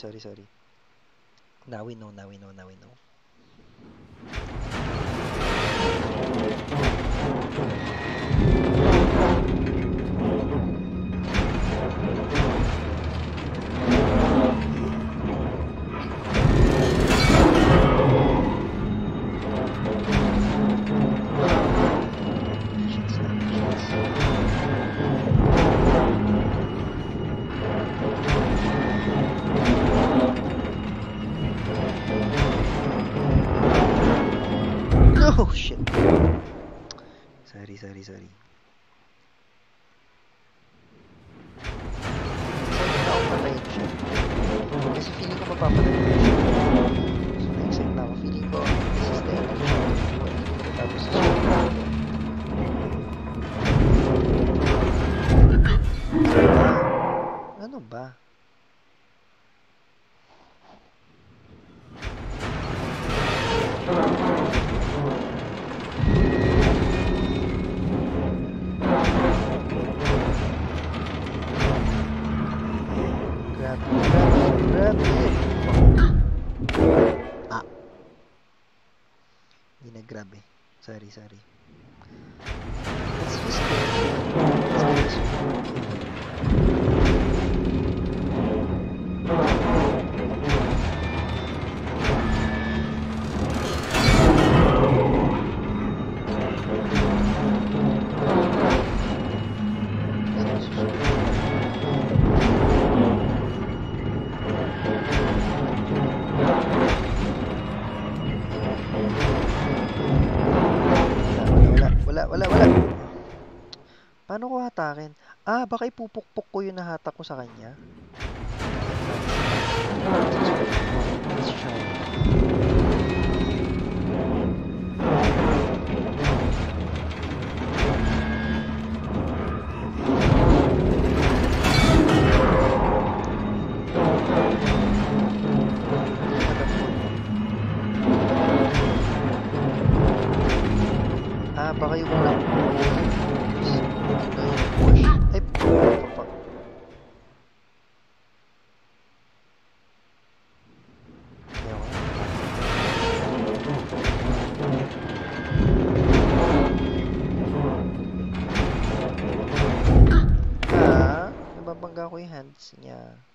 sorry sorry. Paano ko hatakin? Ah, baka ipupukpok ko yung nahatak ko sa kanya. Ah, baka yung unang sinya.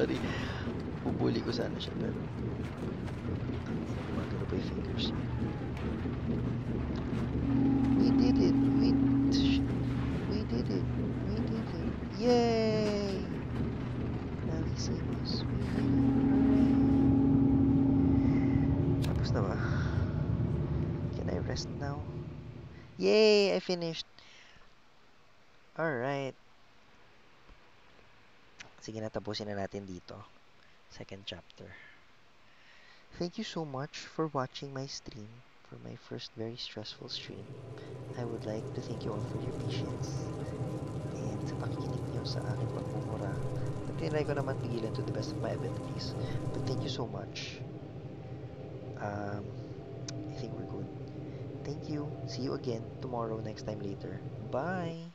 Sorry. Pupuli ko sana siya pero pa yung fingers. We did it! We we did it! We did it! Yay! Nalisimos. We did it! Tapos na ba? Can I rest now? Yay! I finished! Alright. Sige na, tapusin na natin dito. Second chapter. Thank you so much for watching my stream for my first very stressful stream. I would like to thank you all for your patience and sa pakikinig nyo sa aking pagmumura. At tinry ko naman pigilan to the best of my abilities. But thank you so much. Um, I think we're good. Thank you. See you again tomorrow, next time later. Bye!